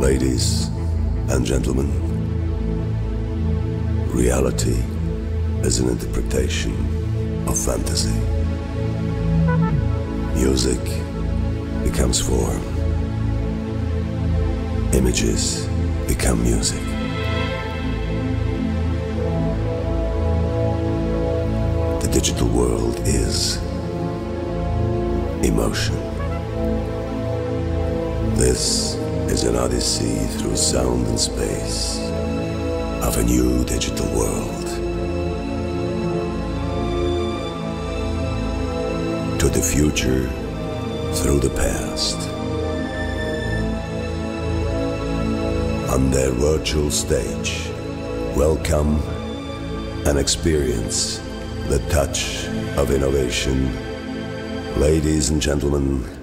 Ladies and gentlemen, reality is an interpretation of fantasy. Music becomes form. Images become music. The digital world is emotion. This is an odyssey through sound and space of a new digital world. To the future through the past. On their virtual stage, welcome and experience the touch of innovation. Ladies and gentlemen,